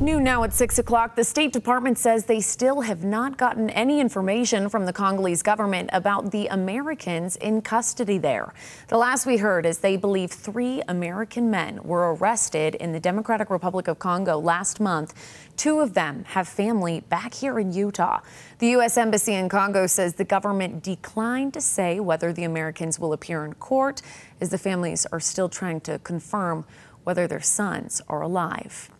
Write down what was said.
New now at 6 o'clock, the State Department says they still have not gotten any information from the Congolese government about the Americans in custody there. The last we heard is they believe three American men were arrested in the Democratic Republic of Congo last month. Two of them have family back here in Utah. The U.S. Embassy in Congo says the government declined to say whether the Americans will appear in court, as the families are still trying to confirm whether their sons are alive.